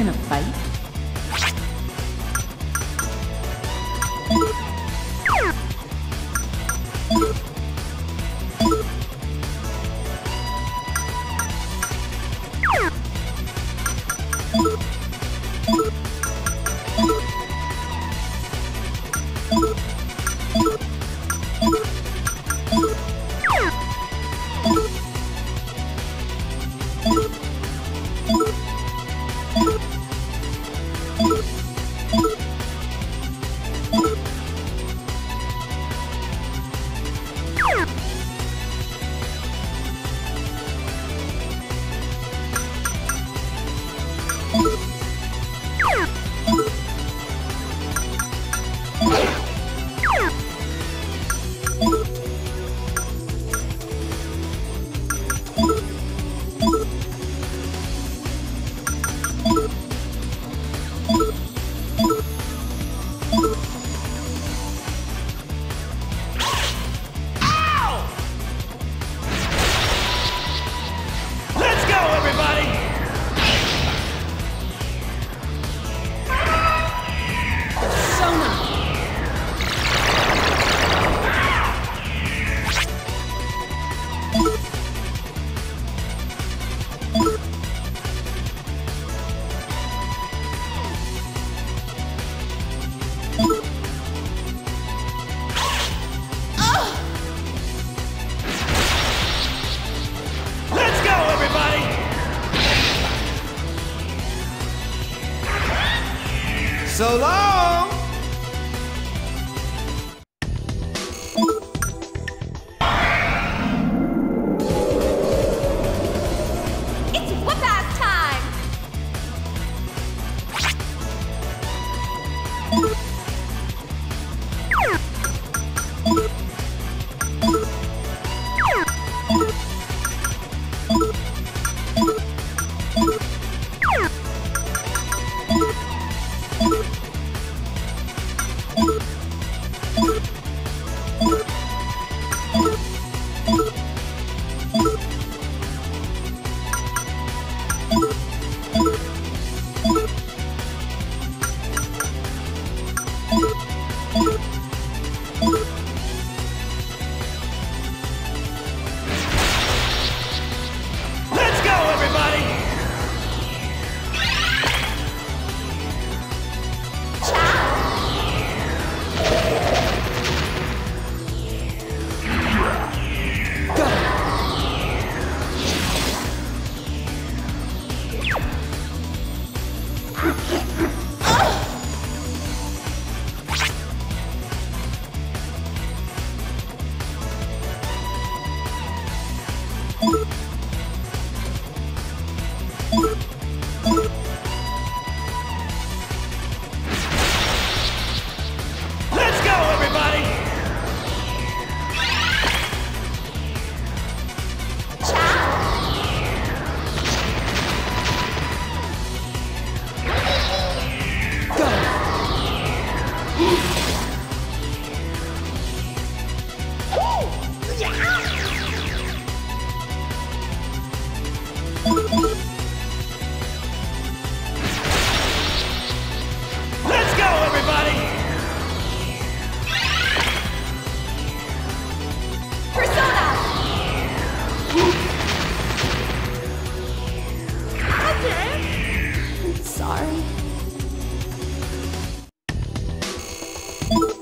in a fight? you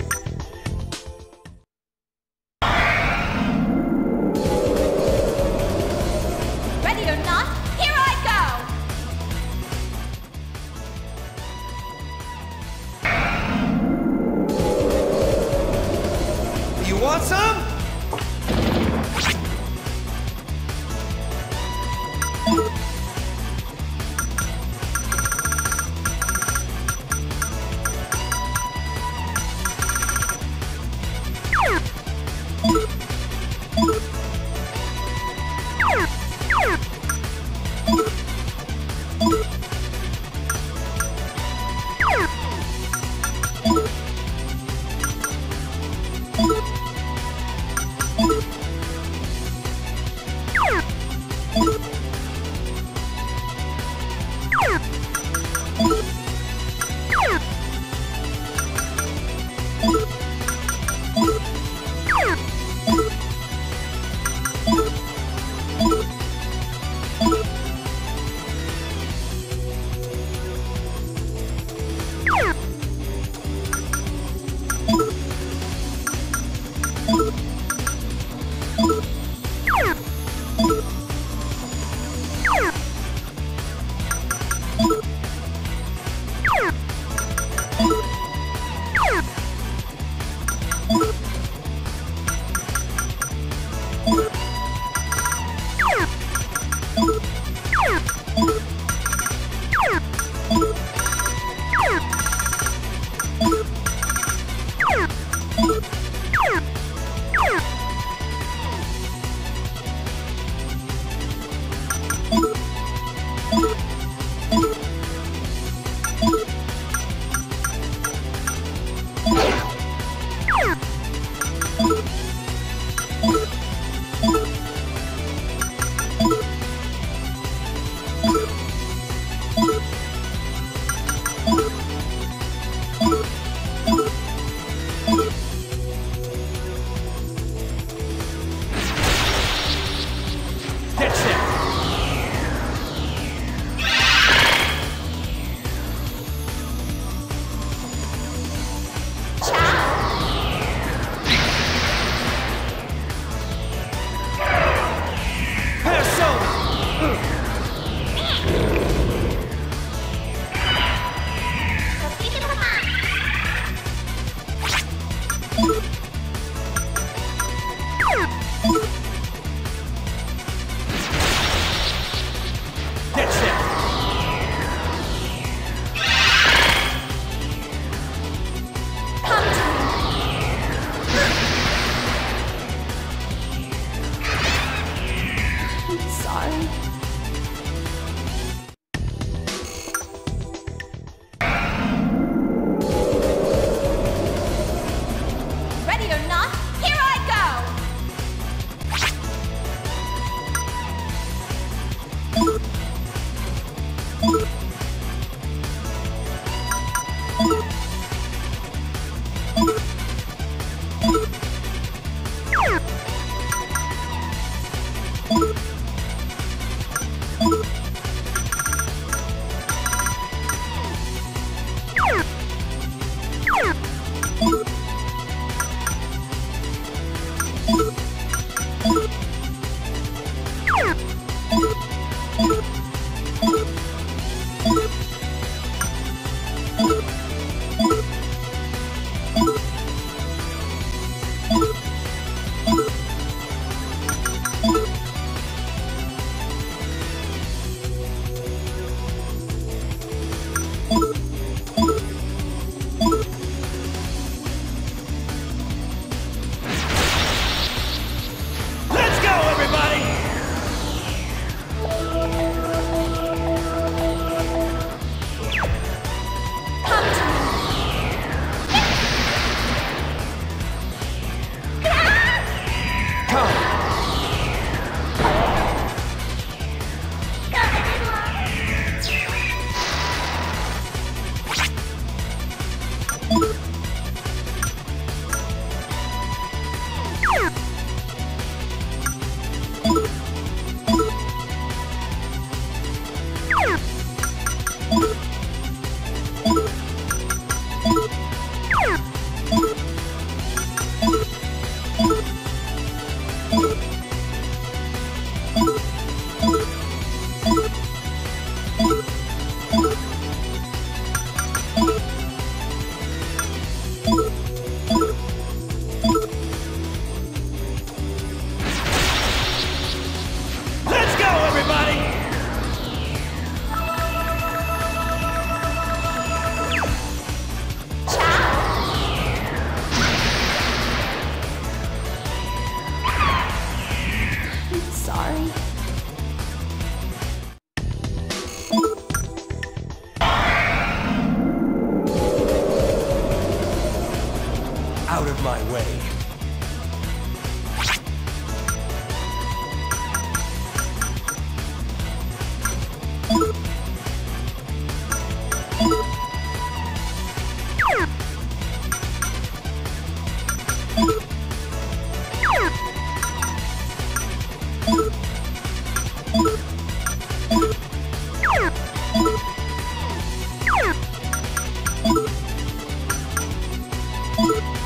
Let's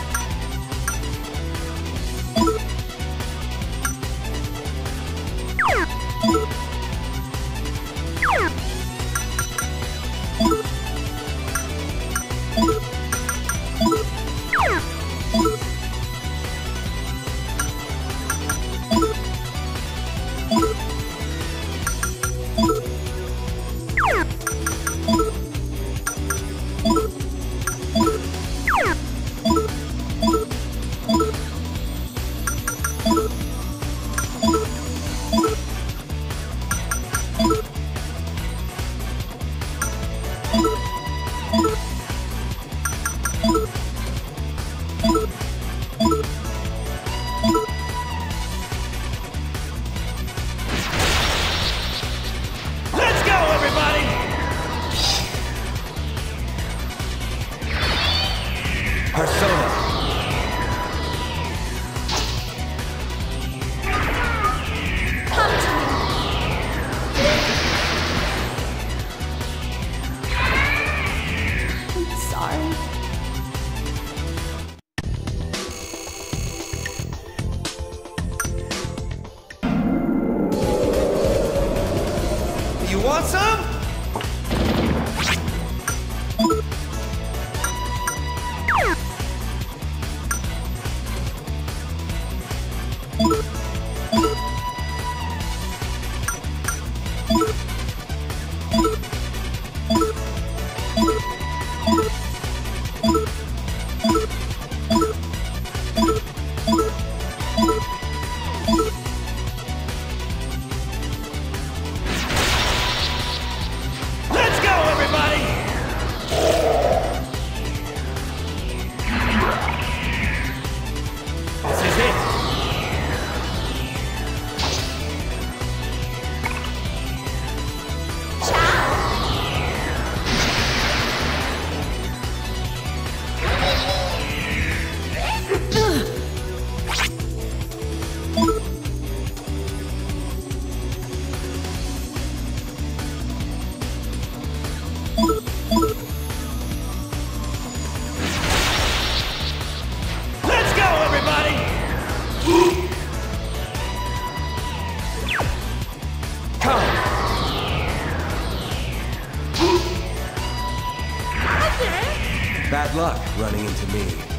me.